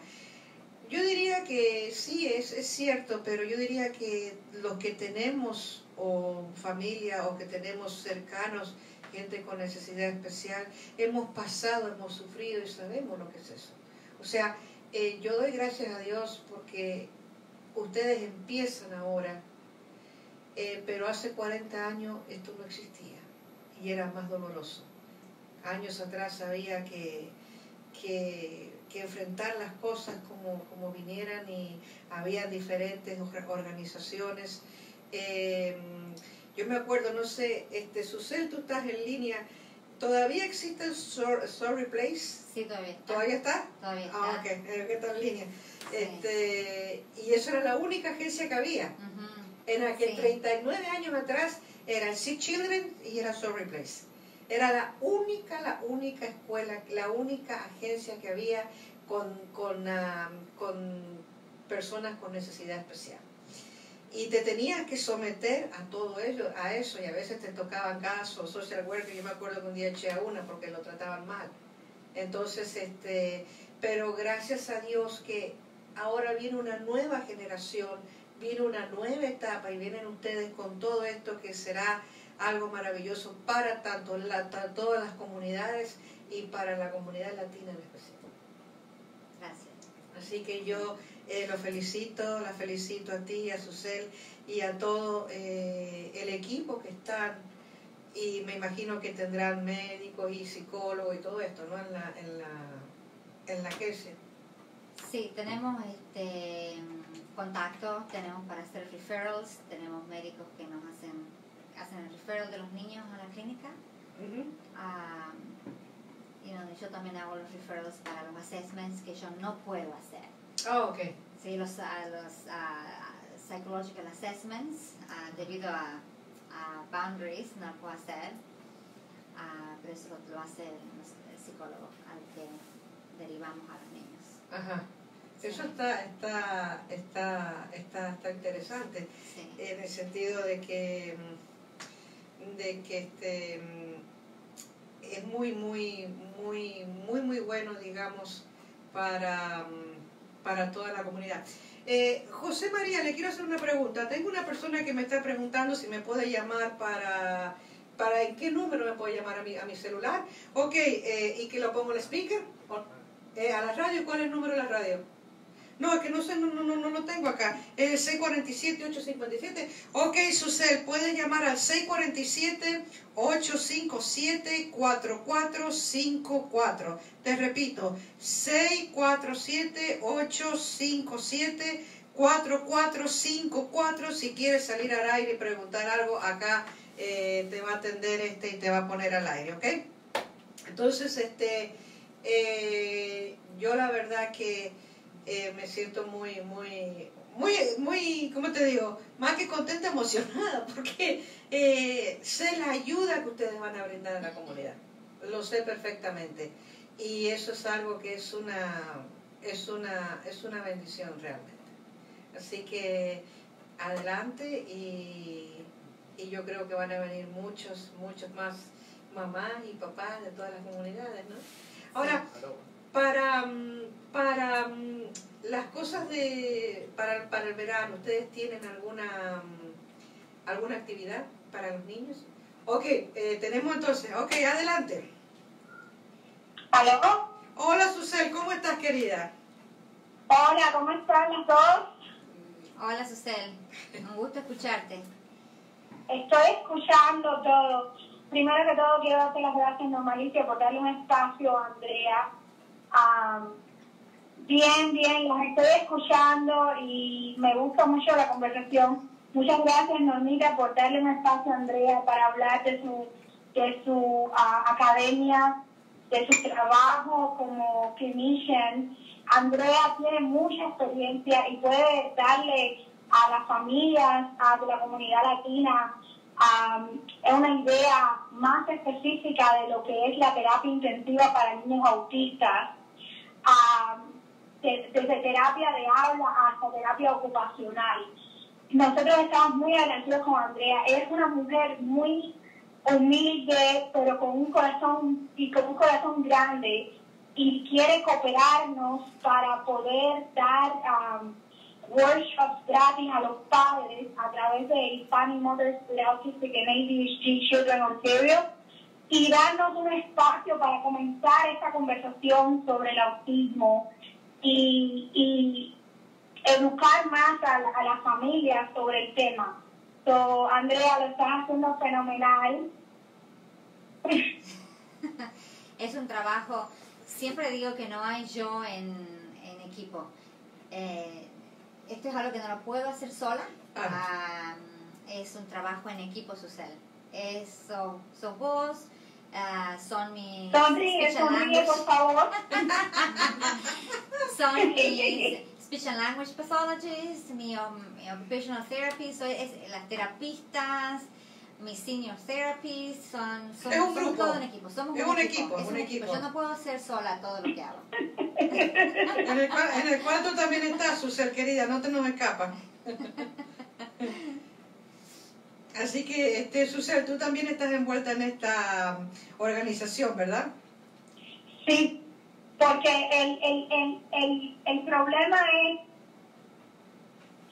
Yo diría que sí, es, es cierto, pero yo diría que los que tenemos o familia o que tenemos cercanos gente con necesidad especial, hemos pasado, hemos sufrido y sabemos lo que es eso. O sea, eh, yo doy gracias a Dios porque ustedes empiezan ahora, eh, pero hace 40 años esto no existía y era más doloroso. Años atrás había que, que, enfrentar las cosas como, como vinieran y había diferentes organizaciones. Eh, yo me acuerdo, no sé, este, Susel, tú estás en línea. ¿Todavía existe el Sorry Place? Sí, todavía está. ¿Todavía está? Todavía está. Ah, ok, que está en línea. Este, y eso era la única agencia que había. En aquel 39 años atrás era Sea Children y era Sorry Place. Era la única, la única escuela, la única agencia que había con, con, ah, con personas con necesidad especial y te tenías que someter a todo ello, a eso, y a veces te tocaban casos, social worker, yo me acuerdo que un día eché a una porque lo trataban mal. Entonces, este, pero gracias a Dios que ahora viene una nueva generación, viene una nueva etapa y vienen ustedes con todo esto que será algo maravilloso para tanto la, todas las comunidades y para la comunidad latina en especial. Gracias. Así que yo eh, lo felicito, la felicito a ti, a Susel y a todo eh, el equipo que están y me imagino que tendrán médicos y psicólogos y todo esto, ¿no? En la, en la, en la Sí, tenemos este contacto, tenemos para hacer referrals, tenemos médicos que nos hacen, hacen el referral de los niños a la clínica. y yo también hago los referrals para los assessments que yo no puedo hacer. Oh, ok. Sí, los, uh, los uh, psychological assessments, uh, debido a, a, boundaries, no lo puedo hacer, pero eso lo, hace el, psicólogo al que derivamos a los niños. Ajá. Eso está, está, está, está, está interesante, Sí. en el sentido de que, de que este, es muy, muy, muy, muy, muy bueno, digamos, para, para toda la comunidad. Eh, José María, le quiero hacer una pregunta. Tengo una persona que me está preguntando si me puede llamar para, para ¿en qué número me puede llamar a mi, a mi celular? Ok, eh, y que lo pongo en el speaker, eh, a la radio, ¿cuál es el número de la radio? No, es que no sé, no, no, no, no lo tengo acá. El 647-857. Ok, Susel, puedes llamar al 647-857-4454. Te repito, 647-857-4454. Si quieres salir al aire y preguntar algo, acá eh, te va a atender este y te va a poner al aire, ¿ok? Entonces, este, eh, yo la verdad que eh, me siento muy, muy, muy, muy, ¿cómo te digo? Más que contenta, emocionada, porque eh, sé la ayuda que ustedes van a brindar a la comunidad. Lo sé perfectamente. Y eso es algo que es una, es una, es una bendición realmente. Así que adelante y, y yo creo que van a venir muchos, muchos más mamás y papás de todas las comunidades, ¿no? Ahora, para, mm, para mm, las cosas de para, para el verano, ¿ustedes tienen alguna mm, alguna actividad para los niños? Ok, eh, tenemos entonces, ok, adelante. ¿Aló? Hola Susel, ¿cómo estás querida? Hola, ¿cómo están los dos? Hola, Susel. Un gusto escucharte. Estoy escuchando todo. Primero que todo, quiero darte las gracias, Normalicia, por darle un espacio a Andrea. Am, bien, bien, los estoy escuchando y me gusta mucho la conversación. Muchas gracias, Normita, por darle un espacio a Andrea para hablar de su, de su ah, academia, de su trabajo como clinician. Andrea tiene mucha experiencia y puede darle a las familias a, de la comunidad latina um, una idea más específica de lo que es la terapia intensiva para niños autistas, de- desde terapia de habla hasta terapia ocupacional. Nosotros estamos muy agradecidos con Andrea. Es una mujer muy humilde, pero con un corazón y con un corazón grande y quiere cooperarnos para poder dar um, workshops gratis a los padres a través de Hispanic Mothers with Autistic and ADHD Children Ontario y darnos un espacio para comenzar esta conversación sobre el autismo y, y educar más a, la- a las familias sobre el tema. So, Andrea, lo estás haciendo fenomenal. Es un trabajo, siempre digo que no hay yo en, en equipo. Eh, esto es algo que no lo puedo hacer sola. Ah. Ah, es un trabajo en equipo, Susel. Es, so- sos vos, ah, son mis... Sonríe, speech and sonríe, por language- favor. son mis speech and language pathologists, mi, mi occupational therapy, soy es- las terapistas, mis senior therapists, son, somos, Es un somos grupo. todo un equipo. Somos Es un equipo, es un equipo. Yo no puedo hacer sola todo lo que hago. En el, cual, en el cual tú también estás, Susel, querida, no te nos escapas. Así que, este, Susel, tú también estás envuelta en esta um, organización, ¿verdad? Sí, porque el, el, el, el, el problema es,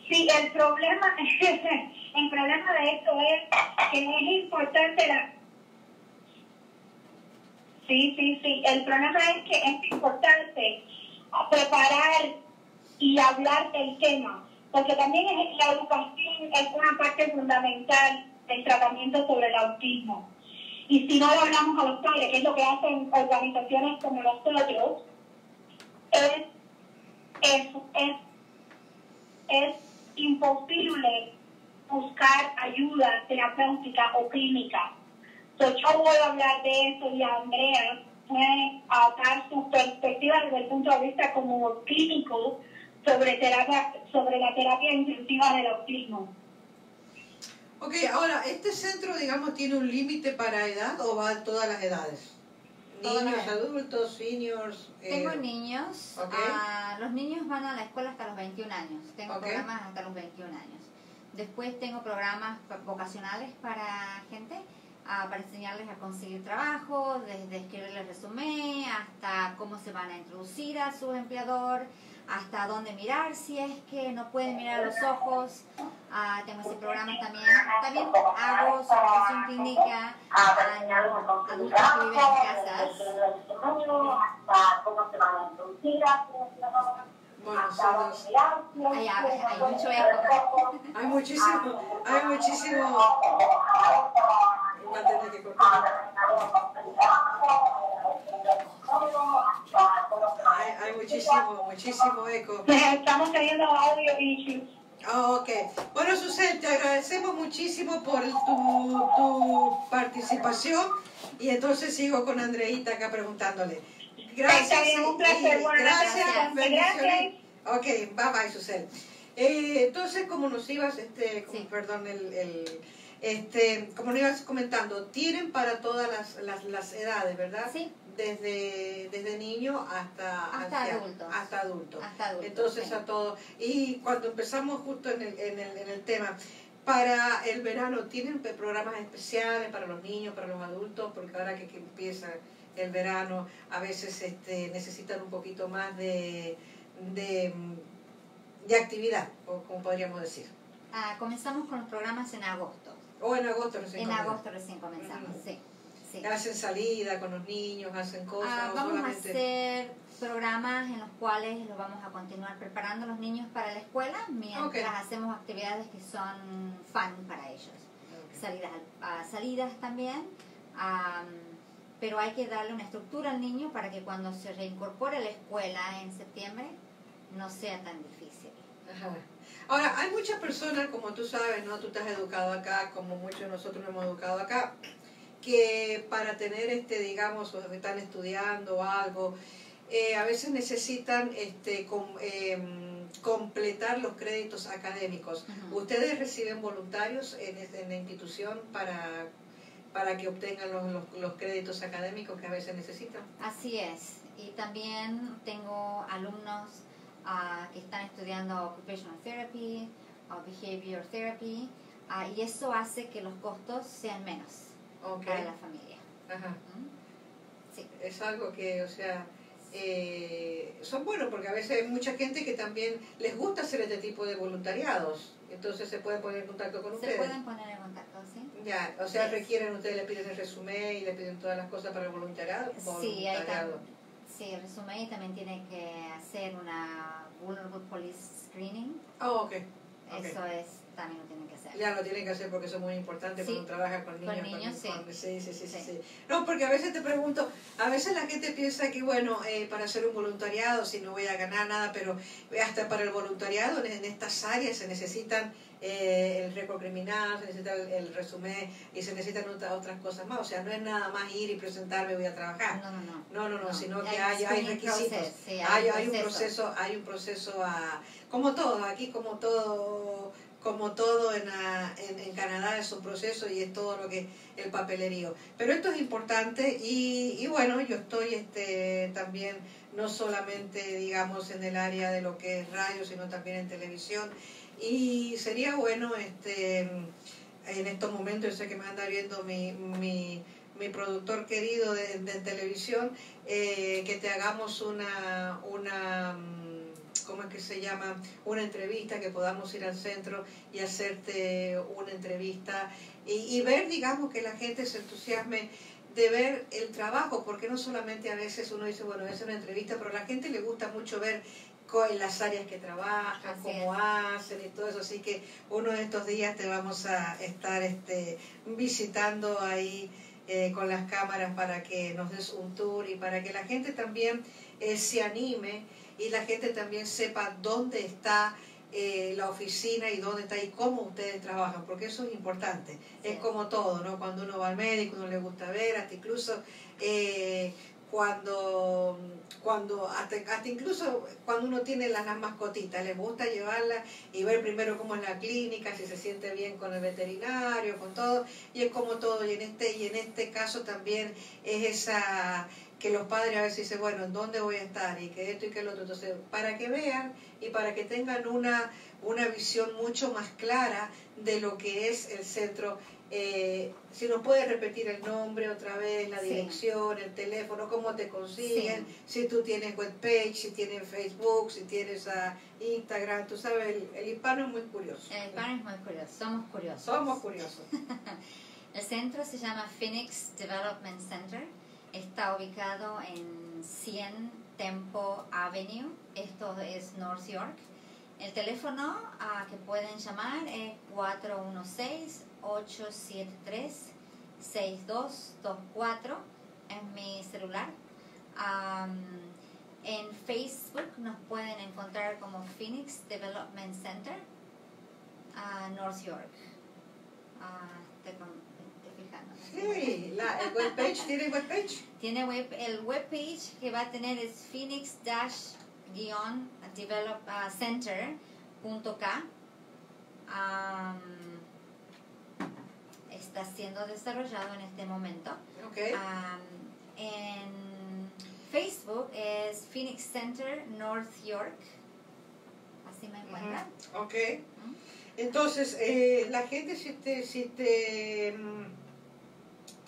sí, el problema, el problema de esto es que es importante la... Sí, sí, sí, el problema es que es importante preparar y hablar del tema, porque también la educación es una parte fundamental del tratamiento sobre el autismo. Y si no lo hablamos a los padres, que es lo que hacen organizaciones como nosotros, es, es, es, es imposible buscar ayuda terapéutica o clínica. So, yo voy a hablar de eso y Andrea puede dar su perspectiva desde el punto de vista como clínico sobre, terapia, sobre la terapia intensiva del autismo. Ok, ahora, ¿este centro, digamos, tiene un límite para edad o va a todas las edades? todas Niños, las- adultos, seniors. eh, Tengo niños. ok. ah, los niños van a la escuela hasta los 21 años. Tengo Ok. programas hasta los 21 años. Después tengo programas vocacionales para gente, ah, para enseñarles a conseguir trabajo, desde escribirles resumen hasta cómo se van a introducir a su empleador, hasta dónde mirar si es que no pueden mirar a los ojos. Ah, tengo ese programa también. También hago supervisión clínica a adultos que viven en casas. Bueno, son los- Hay, hay mucho eco. hay muchísimo, hay muchísimo. Va a tener que cortar. Hay, hay muchísimo, muchísimo eco. Estamos teniendo audio issues. Ah, ok. Bueno, Susel, te agradecemos muchísimo por tu, tu participación y entonces sigo con Andreita acá preguntándole. Gracias. Bien, un placer. gracias. gracias. bendiciones. Ok, bye bye, Susel. Eh, entonces, como nos ibas, este, como- Sí. perdón, el, el- este, como nos ibas comentando, tienen para todas las, las, las edades, ¿verdad? Sí. Desde, desde niño hasta, Hasta adultos. Hasta adultos. Hasta adultos, Entonces sí. a todo. Y cuando empezamos justo en el, en el, en el tema, para el verano, ¿tienen programas especiales para los niños, para los adultos? Porque ahora que, que empieza el verano, a veces este, necesitan un poquito más de, de, de actividad, o como podríamos decir. Ah, comenzamos con los programas en agosto. O en agosto recién En agosto recién comenzamos, sí. Sí. Hacen salida con los niños, hacen cosas, Ah, vamos a hacer programas en los cuales los vamos a continuar preparando a los niños para la escuela mientras hacemos actividades que son fun para ellos. Ok. Salidas, al- a salidas también, am, pero hay que darle una estructura al niño para que cuando se reincorpore a la escuela en septiembre no sea tan difícil. Ajá. Ahora, hay muchas personas, como tú sabes, ¿no? Tú estás educado acá, como muchos de nosotros nos hemos educado acá, que para tener, este, digamos, o están estudiando algo, eh, a veces necesitan este, com- em, completar los créditos académicos. ¿Ustedes reciben voluntarios en, en la institución para, para que obtengan los, los, los créditos académicos que a veces necesitan? Así es. Y también tengo alumnos ah, que están estudiando Occupational Therapy o Behavior Therapy ah, y eso hace que los costos sean menos Para la familia. Ajá. ¿Mm? Sí. es algo que, o sea, eh, son buenos porque a veces hay mucha gente que también les gusta hacer este tipo de voluntariados. Entonces se pueden poner en contacto con Se ustedes. pueden poner en contacto, ¿sí? Ya, o sea, Sí. requieren, ustedes le piden el resumen y le piden todas las cosas para el voluntariado. Sí, hay sí, el resumen y también tiene que hacer una Vulnerable Police Screening. Oh, ok. ok. Eso es, también lo tienen que hacer. Ya lo tienen que hacer porque eso es muy importante cuando trabajas con niños. Con niños, sí. sí, sí, sí, sí. No, porque a veces te pregunto, a veces la gente piensa que, bueno, eh, para hacer un voluntariado, si no voy a ganar nada, pero hasta para el voluntariado en, estas áreas se necesitan eh, el récord criminal, se necesita el, el resumen y se necesitan otra- otras cosas más. O sea, no es nada más ir y presentarme, voy a trabajar. No, no, no. No, no, no, No, sino que hay hay, requisitos. sí, hay, hay un proceso, hay un proceso a, como todo, aquí como todo, como todo en, la- en, en Canadá es un proceso y es todo lo que el papelerío. Pero esto es importante y, y bueno, yo estoy este también no solamente digamos en el área de lo que es radio, sino también en televisión y sería bueno este en estos momentos, yo sé que me anda viendo mi, mi, mi productor querido de, de televisión, eh, que te hagamos una, una, ¿cómo es que se llama? Una entrevista, que podamos ir al centro y hacerte una entrevista y, y ver, digamos, que la gente se entusiasme de ver el trabajo, porque no solamente a veces uno dice, bueno, es una entrevista, pero a la gente le gusta mucho ver en las áreas que trabajan, Así cómo hacen y todo eso, así que uno de estos días te vamos a estar este, visitando ahí eh, con las cámaras para que nos des un tour y para que la gente también eh, se anime y la gente también sepa dónde está eh, la oficina y dónde está y cómo ustedes trabajan, porque eso es importante. Es como todo, ¿no? Cuando uno va al médico, uno le gusta ver, hasta incluso eh, cuando, cuando hasta, hasta incluso cuando uno tiene las, las mascotitas, le gusta llevarla y ver primero cómo es la clínica, si se siente bien con el veterinario, con todo, y es como todo, y en este, y en este caso también es esa que los padres a veces dicen, bueno, ¿en dónde voy a estar? Y que esto y que lo otro. Entonces, para que vean y para que tengan una, una visión mucho más clara de lo que es el centro. Eh, si nos puedes repetir el nombre otra vez, la Sí. dirección, el teléfono, cómo te consiguen, Sí. si tú tienes webpage, si tienes Facebook, si tienes ah, Instagram, tú sabes, el, el hispano es muy curioso. El hispano es muy curioso, somos curiosos. Somos curiosos. El centro se llama Phoenix Development Center. Está ubicado en 100 Tempo Avenue. Esto es North York. El teléfono que pueden llamar es 416-873-6224. Es mi celular. Am, en Facebook nos pueden encontrar como Phoenix Development Center, ah, North York. Ah, te, con- te fijando. Sí, la, el webpage, ¿tiene webpage? Tiene web, el webpage que va a tener es phoenix-develop-center.k. está siendo desarrollado en este momento. Ok. Am, en Facebook es Phoenix Center North York. Así me encuentran. Ok. Entonces, eh, la gente si te, si te, mm,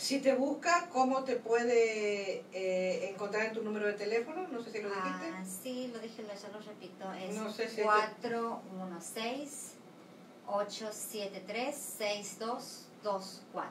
si te busca, ¿cómo te puede eh, encontrar en tu número de teléfono? No sé si lo dijiste. Ah, sí, lo dije, ya lo repito. Es No sé si- 416-873-6224.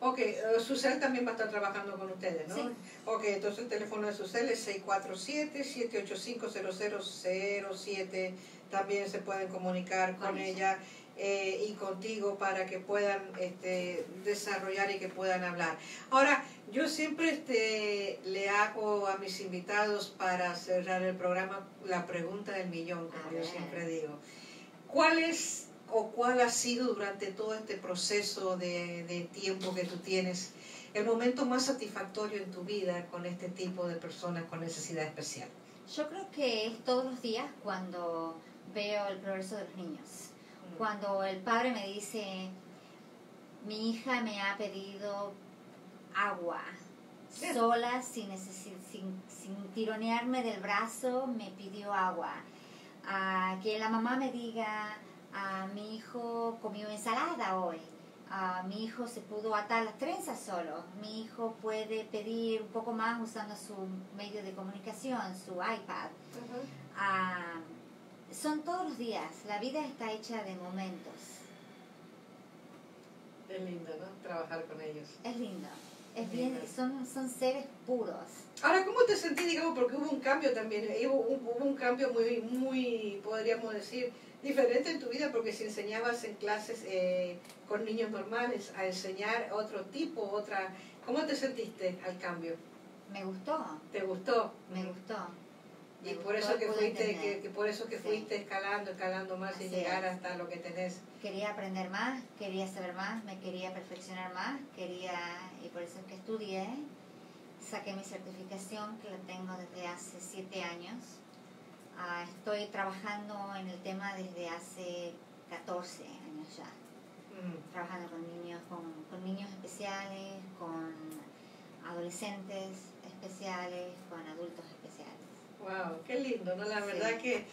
Ok, eh, Susel también va a estar trabajando con ustedes, ¿no? Sí. Ok, entonces el teléfono de Susel es 647-785-0007. También se pueden comunicar con Con ella. ella eh, y contigo para que puedan este, desarrollar y que puedan hablar. Ahora, yo siempre este, le hago a mis invitados para cerrar el programa la pregunta del millón, como yo siempre digo. ¿Cuál es o cuál ha sido durante todo este proceso de, de tiempo que tú tienes el momento más satisfactorio en tu vida con este tipo de personas con necesidad especial? Yo creo que es todos los días cuando veo el progreso de los niños. Cuando el padre me dice, mi hija me ha pedido agua, Sí. sola, sin, sin, sin tironearme del brazo, me pidió agua. Ah, que la mamá me diga, ah, mi hijo comió ensalada hoy. Ah, mi hijo se pudo atar las trenzas solo. Mi hijo puede pedir un poco más usando su medio de comunicación, su iPad. Ah, son todos los días. La vida está hecha de momentos. Es lindo, ¿no? Trabajar con ellos. Es lindo. Es bien, son, son seres puros. Ahora, ¿cómo te sentí, digamos, porque hubo un cambio también, eh, hubo un, hubo un cambio muy, muy, podríamos decir, diferente en tu vida, porque si enseñabas en clases eh, con niños normales a enseñar otro tipo, otra, ¿cómo te sentiste al cambio? Me gustó, ¿Te gustó? me gustó. Y por eso que fuiste, que, que por eso que Sí. fuiste escalando, escalando más y llegar es. hasta lo que tenés. Quería aprender más, quería saber más, me quería perfeccionar más, quería, y por eso es que estudié. Saqué mi certificación, que la tengo desde hace siete años. Ah, estoy trabajando en el tema desde hace 14 años ya. Mm. trabajando con niños, con, con niños especiales, con adolescentes especiales, con adultos especiales. Wow, qué lindo, ¿no? La Sí. verdad que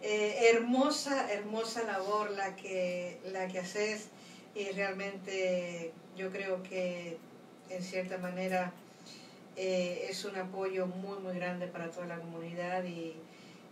eh, hermosa, hermosa labor la que, la que haces y realmente yo creo que en cierta manera eh, es un apoyo muy, muy grande para toda la comunidad y,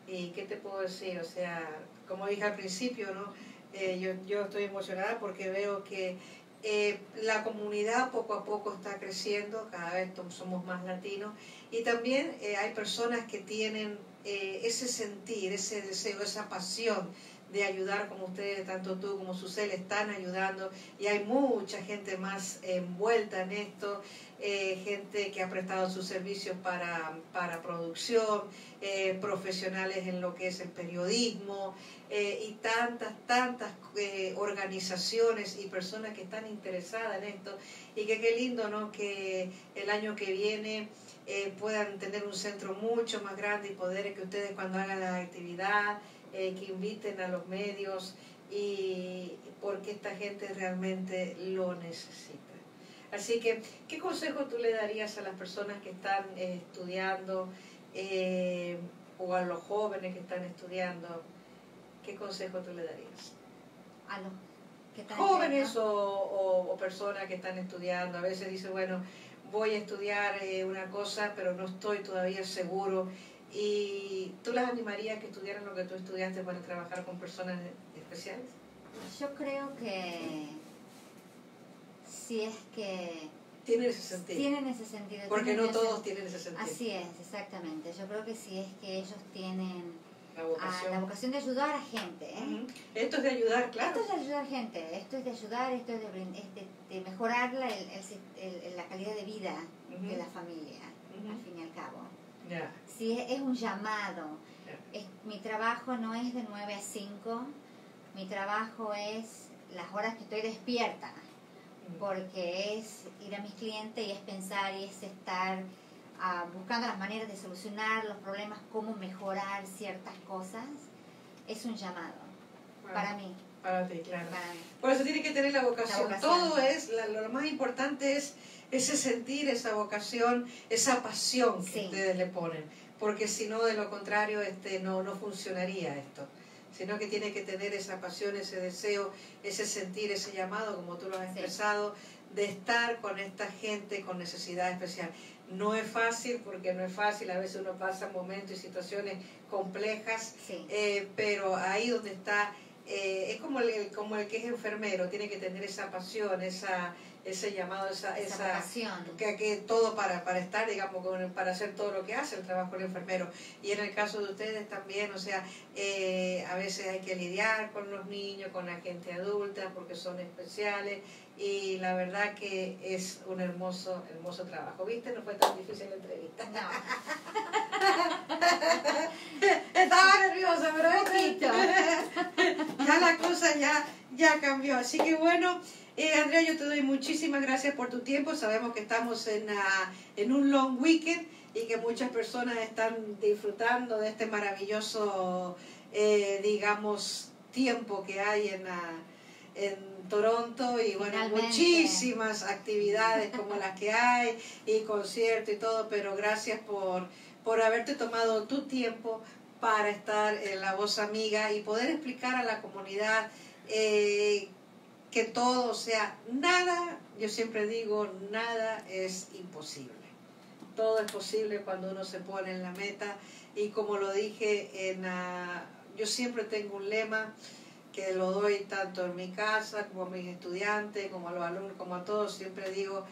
y ¿qué te puedo decir? O sea, como dije al principio, ¿no? Eh, yo, yo estoy emocionada porque veo que eh, la comunidad poco a poco está creciendo, cada vez somos más latinos y también eh, hay personas que tienen eh, ese sentir, ese deseo, esa pasión de ayudar como ustedes, tanto tú como Susel, están ayudando y hay mucha gente más envuelta en esto, eh, gente que ha prestado sus servicios para, para producción, eh, profesionales en lo que es el periodismo eh, y tantas, tantas organizaciones y personas que están interesadas en esto y que qué lindo, ¿no? Que el año que viene puedan tener un centro mucho más grande y poder que ustedes cuando hagan la actividad, que inviten a los medios y porque esta gente realmente lo necesita. Así que, ¿qué consejo tú le darías a las personas que están eh, estudiando eh, o a los jóvenes que están estudiando? ¿Qué consejo tú le darías? A los que están Jóvenes o, o- o personas que están estudiando. A veces dicen, bueno, voy a estudiar eh, una cosa, pero no estoy todavía seguro. ¿Y tú las animarías a que estudiaran lo que tú estudiaste para trabajar con personas especiales? Yo creo que si es que Tiene ese sentido. tienen ese sentido. Porque no todos tienen ese sentido. Así es, exactamente. Yo creo que si es que ellos tienen La vocación. la vocación de ayudar a gente. ¿eh? Esto es de ayudar, claro. Esto es de ayudar a gente, esto es de ayudar, esto es de, brin- es de, de mejorar la, el- la calidad de vida de la familia, al fin y al cabo. Si es, es un llamado, es- mi trabajo no es de 9 a 5, mi trabajo es las horas que estoy despierta, porque es ir a mis clientes y es pensar y es estar ah, buscando las maneras de solucionar los problemas, cómo mejorar ciertas cosas. Es un llamado Bueno, para mí. Para ti, claro. Para mí. Por eso tiene que tener la vocación. La vocación. Todo es, la- lo más importante es ese sentir, esa vocación, esa pasión que Sí. ustedes le ponen. Porque si no, de lo contrario, este, no, no funcionaría esto. Sino que tiene que tener esa pasión, ese deseo, ese sentir, ese llamado, como tú lo has expresado, de estar con esta gente con necesidad especial. No es fácil, porque no es fácil, a veces uno pasa momentos y situaciones complejas, Sí. eh, pero ahí donde está, eh, es como el, como el que es enfermero, tiene que tener esa pasión, esa, ese llamado, esa, esa esa, que, que todo para, para estar, digamos, con- para hacer todo lo que hace el trabajo del enfermero. Y en el caso de ustedes también, o sea, eh, a veces hay que lidiar con los niños, con la gente adulta, porque son especiales. Y la verdad que es un hermoso, hermoso trabajo. ¿Viste? No fue tan difícil la entrevista. No, Estaba nerviosa, pero ya la cosa ya, ya cambió. Así que bueno, eh, Andrea, yo te doy muchísimas gracias por tu tiempo. Sabemos que estamos en, ah, en un long weekend y que muchas personas están disfrutando de este maravilloso, eh, digamos, tiempo que hay en, ah, en Toronto y bueno, Finalmente. muchísimas actividades como las que hay y conciertos y todo, pero gracias por, por haberte tomado tu tiempo para estar en La Voz Amiga y poder explicar a la comunidad eh, que todo, sea, nada, yo siempre digo, nada es imposible. Todo es posible cuando uno se pone en la meta y como lo dije, en, ah, yo siempre tengo un lema que lo doy tanto en mi casa como a mis estudiantes, como a los alumnos, como a todos, siempre digo,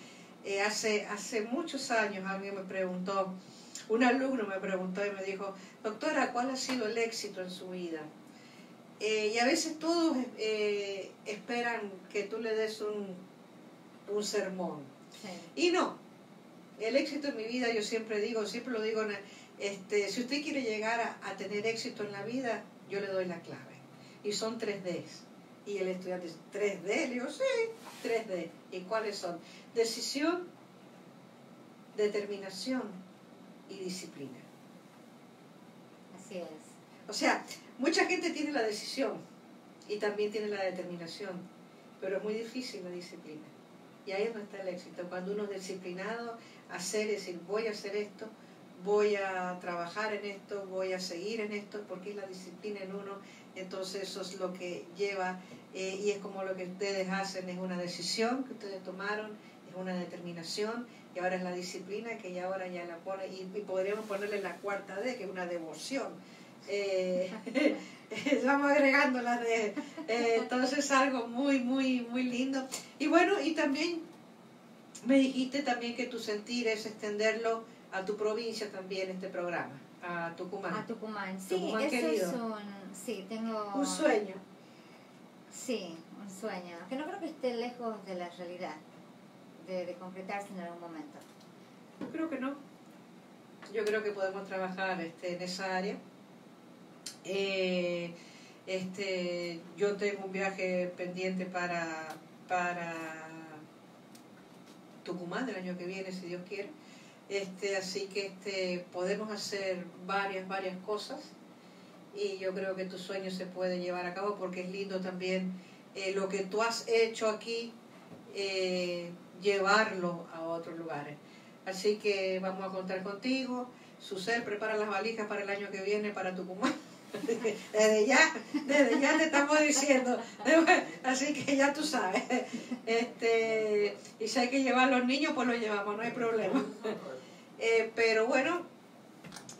eh, hace, hace muchos años alguien me preguntó, un alumno me preguntó y me dijo, doctora, ¿cuál ha sido el éxito en su vida? Eh, y a veces todos eh, esperan que tú le des un, un sermón. sí. Y no, el éxito en mi vida, yo siempre digo, siempre lo digo, este, si usted quiere llegar a, a tener éxito en la vida, yo le doy la clave. Y son 3Ds. Y el estudiante dice, ¿3D? Le digo, sí, 3D. ¿Y cuáles son? Decisión, determinación y disciplina. Así es. O sea, mucha gente tiene la decisión y también tiene la determinación, pero es muy difícil la disciplina. Y ahí es donde está el éxito. Cuando uno es disciplinado, hacer, es decir, voy a hacer esto, voy a trabajar en esto, voy a seguir en esto, porque es la disciplina en uno. Entonces eso es lo que lleva, eh, y es como lo que ustedes hacen, es una decisión que ustedes tomaron, es una determinación, y ahora es la disciplina que ya ahora ya la pone, y, y podríamos ponerle la cuarta D, que es una devoción. Eh, vamos agregando las de eh, entonces es algo muy muy muy lindo y bueno y también me dijiste también que tu sentir es extenderlo a tu provincia también este programa a Tucumán A Tucumán. Sí, Tucumán eso querido. es un... Sí, tengo... un sueño Sí, un sueño. Que no creo que esté lejos de la realidad, de, de concretarse en algún momento. yo creo que no yo creo que podemos trabajar este, en esa área Eh, este yo tengo un viaje pendiente para para Tucumán el año que viene si Dios quiere este así que este podemos hacer varias varias cosas y yo creo que tu sueño se puede llevar a cabo porque es lindo también eh, lo que tú has hecho aquí eh, llevarlo a otros lugares. Así que vamos a contar contigo. Susel, prepara las valijas para el año que viene para Tucumán. Desde ya, desde ya te estamos diciendo. Así que ya tú sabes. Este, y si hay que llevar a los niños, pues los llevamos, no hay problema. Eh, pero bueno,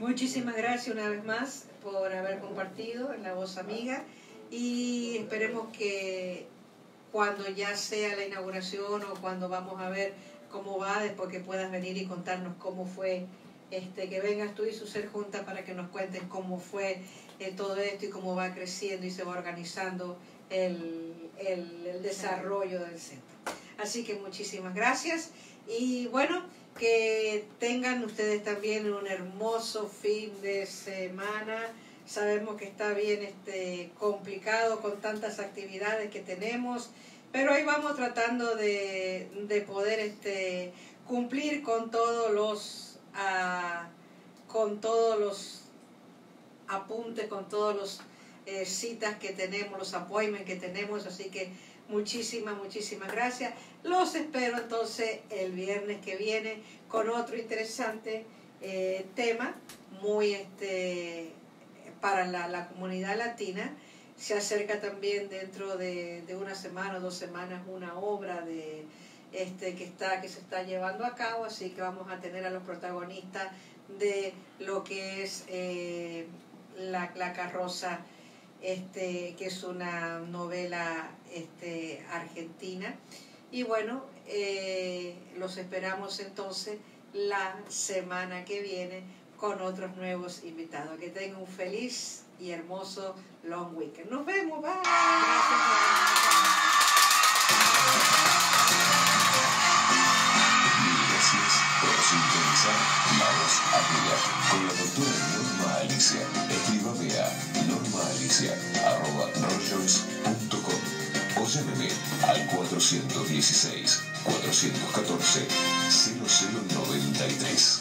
muchísimas gracias una vez más por haber compartido en La Voz Amiga y esperemos que cuando ya sea la inauguración o cuando vamos a ver cómo va, después que puedas venir y contarnos cómo fue, este, que vengas tú y su ser junta para que nos cuenten cómo fue eh, todo esto y cómo va creciendo y se va organizando el, el, el desarrollo del centro. Así que muchísimas gracias y bueno, que tengan ustedes también un hermoso fin de semana. Sabemos que está bien este, complicado con tantas actividades que tenemos, pero ahí vamos tratando de, de poder este, cumplir con todos los con todos los apuntes, con todos los eh, citas que tenemos, los appointments que tenemos, así que muchísimas, muchísimas gracias. Los espero entonces el viernes que viene con otro interesante eh, tema, muy este para la, la, comunidad latina. Se acerca también dentro de, de, una semana o dos semanas una obra de este que está que se está llevando a cabo, así que vamos a tener a los protagonistas de lo que es eh, la, la carroza este, que es una novela este, argentina. Y bueno, eh, los esperamos entonces la semana que viene con otros nuevos invitados. Que tengan un feliz y hermoso long weekend. Nos vemos, bye. Gracias por sintonizar Voz Amiga con la doctora Norma Alicia. Escríbame a normaalicia.com o llámeme al 416 414 0093.